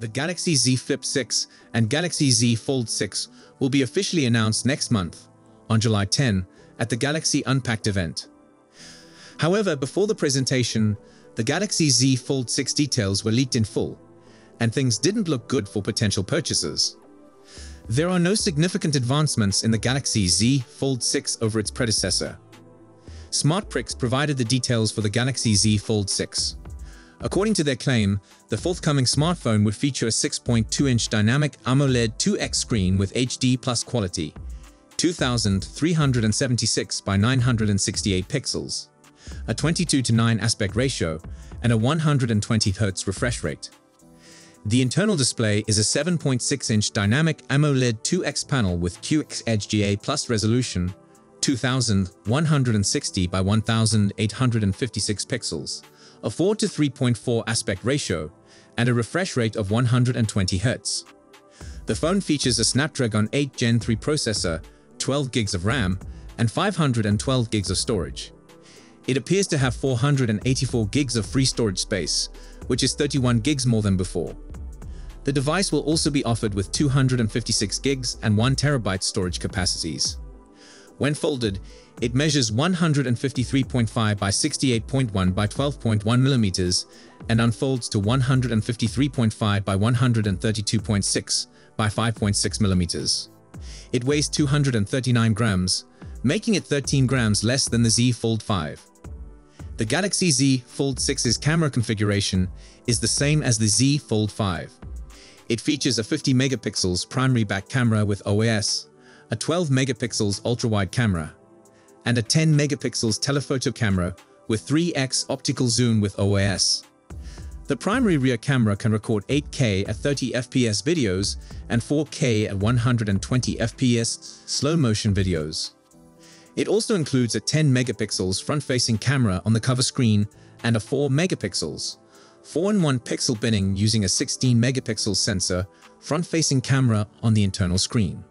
The Galaxy Z Flip 6 and Galaxy Z Fold 6 will be officially announced next month, on July 10, at the Galaxy Unpacked event. However, before the presentation, the Galaxy Z Fold 6 details were leaked in full, and things didn't look good for potential purchasers. There are no significant advancements in the Galaxy Z Fold 6 over its predecessor. SmartPrix provided the details for the Galaxy Z Fold 6. According to their claim, the forthcoming smartphone would feature a 6.2-inch dynamic AMOLED 2X screen with HD plus quality, 2376 by 968 pixels, a 22 to 9 aspect ratio, and a 120 Hz refresh rate. The internal display is a 7.6-inch dynamic AMOLED 2X panel with QXHGA plus resolution, 2160 by 1856 pixels, a 4 to 3.4 aspect ratio, and a refresh rate of 120 Hz. The phone features a Snapdragon 8 Gen 3 processor, 12 gigs of RAM, and 512 gigs of storage. It appears to have 484 gigs of free storage space, which is 31 gigs more than before. The device will also be offered with 256 gigs and 1 terabyte storage capacities. When folded, it measures 153.5 by 68.1 by 12.1 millimeters and unfolds to 153.5 by 132.6 by 5.6 millimeters. It weighs 239 grams, making it 13 grams less than the Z Fold 5. The Galaxy Z Fold 6's camera configuration is the same as the Z Fold 5. It features a 50 megapixels primary back camera with OIS, a 12 megapixels ultra-wide camera, and a 10 megapixels telephoto camera with 3x optical zoom with OIS. The primary rear camera can record 8K at 30 FPS videos and 4K at 120 FPS slow-motion videos. It also includes a 10 megapixels front-facing camera on the cover screen and a 4 megapixels 4-in-1 pixel binning using a 16 megapixel sensor front-facing camera on the internal screen.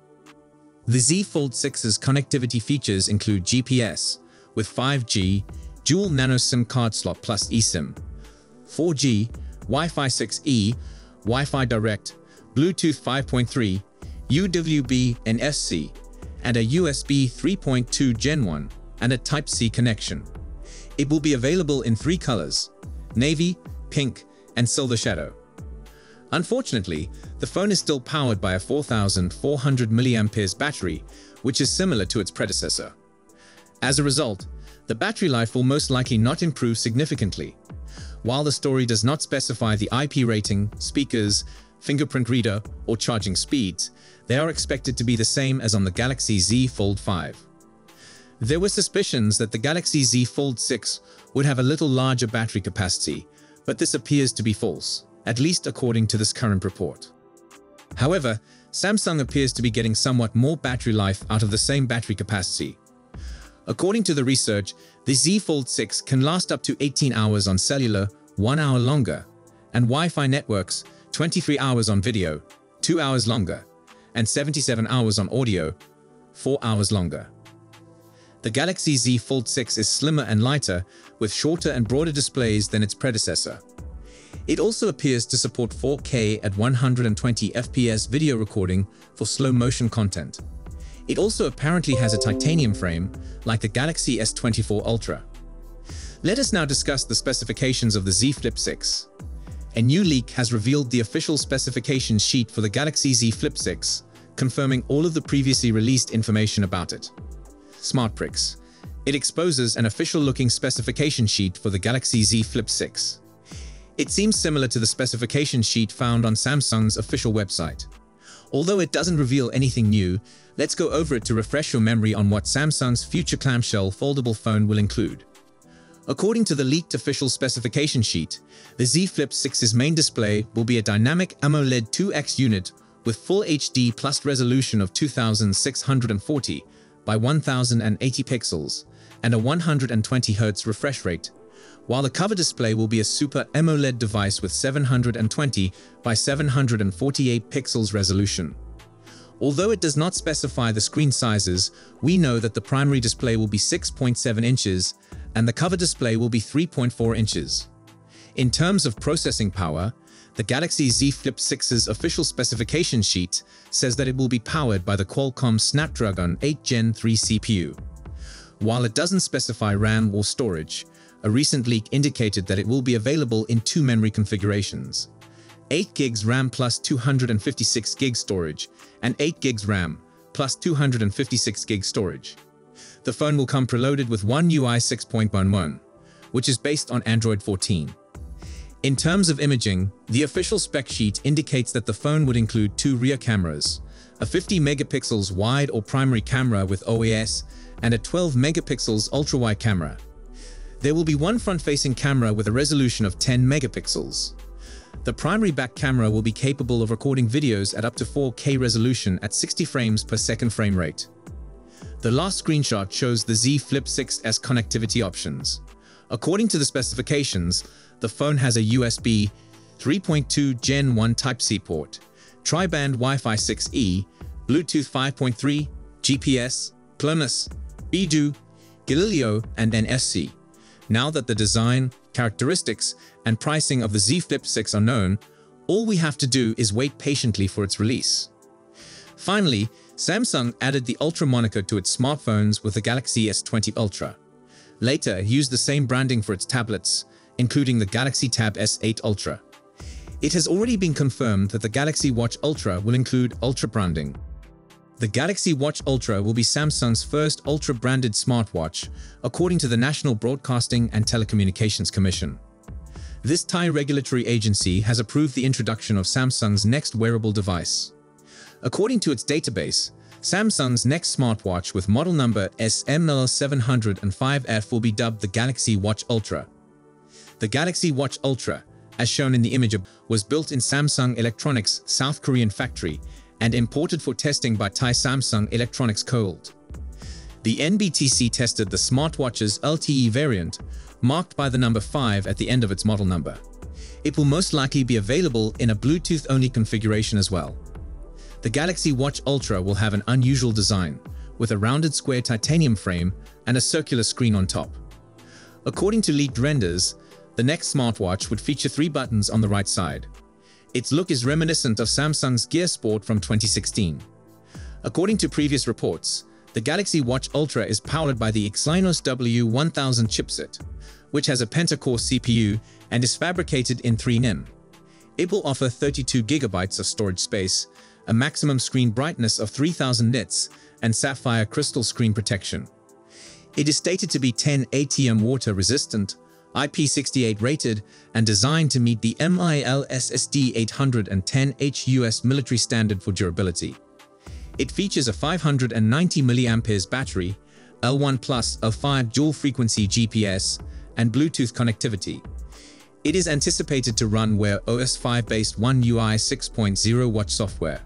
The Z Fold 6's connectivity features include GPS with 5G, dual nano SIM card slot plus eSIM, 4G, Wi-Fi 6E, Wi-Fi Direct, Bluetooth 5.3, UWB and SC, and a USB 3.2 Gen 1 and a Type-C connection. It will be available in three colors, navy, pink, and silver shadow. Unfortunately, the phone is still powered by a 4400 mAh battery, which is similar to its predecessor. As a result, the battery life will most likely not improve significantly. While the story does not specify the IP rating, speakers, fingerprint reader, or charging speeds, they are expected to be the same as on the Galaxy Z Fold 5. There were suspicions that the Galaxy Z Fold 6 would have a little larger battery capacity, but this appears to be false at least according to this current report. However, Samsung appears to be getting somewhat more battery life out of the same battery capacity. According to the research, the Z Fold 6 can last up to 18 hours on cellular, 1 hour longer, and Wi-Fi networks, 23 hours on video, 2 hours longer, and 77 hours on audio, 4 hours longer. The Galaxy Z Fold 6 is slimmer and lighter, with shorter and broader displays than its predecessor. It also appears to support 4K at 120 FPS video recording for slow motion content. It also apparently has a titanium frame, like the Galaxy S24 Ultra. Let us now discuss the specifications of the Z Flip 6. A new leak has revealed the official specification sheet for the Galaxy Z Flip 6, confirming all of the previously released information about it. SmartPrix. It exposes an official-looking specification sheet for the Galaxy Z Flip 6. It seems similar to the specification sheet found on Samsung's official website. Although it doesn't reveal anything new, let's go over it to refresh your memory on what Samsung's future clamshell foldable phone will include. According to the leaked official specification sheet, the Z Flip 6's main display will be a dynamic AMOLED 2X unit with full HD plus resolution of 2640 by 1080 pixels and a 120 Hz refresh rate while the cover display will be a Super AMOLED device with 720 by 748 pixels resolution. Although it does not specify the screen sizes, we know that the primary display will be 6.7 inches and the cover display will be 3.4 inches. In terms of processing power, The Galaxy Z Flip 6's official specification sheet says that it will be powered by the Qualcomm Snapdragon 8 Gen 3 CPU. While it doesn't specify RAM or storage, a recent leak indicated that it will be available in two memory configurations. 8 gigs RAM plus 256 gig storage and 8 gigs RAM plus 256 gig storage. The phone will come preloaded with One UI 6.11, which is based on Android 14. In terms of imaging, the official spec sheet indicates that the phone would include two rear cameras, a 50 megapixels wide or primary camera with OIS, and a 12 megapixels ultra-wide camera. There will be one front-facing camera with a resolution of 10 megapixels. The primary back camera will be capable of recording videos at up to 4K resolution at 60 frames per second frame rate. The last screenshot shows the Z Flip 6s connectivity options. According to the specifications, the phone has a USB 3.2 Gen 1 Type-C port, tri-band Wi-Fi 6E, Bluetooth 5.3, GPS, GLONASS, Beidou, Galileo, and NFC. Now that the design, characteristics, and pricing of the Z Flip 6 are known, all we have to do is wait patiently for its release. Finally, Samsung added the Ultra moniker to its smartphones with the Galaxy S20 Ultra. Later, used the same branding for its tablets, including the Galaxy Tab S8 Ultra. It has already been confirmed that the Galaxy Watch Ultra will include Ultra branding. The Galaxy Watch Ultra will be Samsung's first Ultra-branded smartwatch, according to the National Broadcasting and Telecommunications Commission. This Thai regulatory agency has approved the introduction of Samsung's next wearable device. According to its database, Samsung's next smartwatch with model number SM705F will be dubbed the Galaxy Watch Ultra. The Galaxy Watch Ultra, as shown in the image, was built in Samsung Electronics' South Korean factory and imported for testing by Thai Samsung Electronics Cold. The NBTC tested the smartwatch's LTE variant, marked by the number 5 at the end of its model number. It will most likely be available in a Bluetooth-only configuration as well. The Galaxy Watch Ultra will have an unusual design, with a rounded square titanium frame and a circular screen on top. According to leaked renders, the next smartwatch would feature three buttons on the right side. Its look is reminiscent of Samsung's Gear Sport from 2016. According to previous reports, the Galaxy Watch Ultra is powered by the Exynos W1000 chipset, which has a pentacore CPU and is fabricated in 3nm. It will offer 32 gigabytes of storage space, a maximum screen brightness of 3000 nits, and sapphire crystal screen protection. It is stated to be 10 ATM water resistant, IP68 rated and designed to meet the MIL STD 810H US military standard for durability. It features a 590 mAh battery, L1 Plus L5 dual-frequency GPS, and Bluetooth connectivity. It is anticipated to run Wear OS 5-based One UI 6.0 watch software.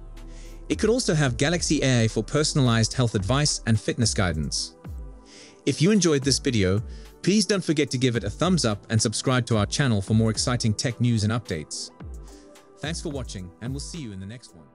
It could also have Galaxy AI for personalized health advice and fitness guidance. If you enjoyed this video, Please don't forget to give it a thumbs up and subscribe to our channel for more exciting tech news and updates. Thanks for watching and we'll see you in the next one.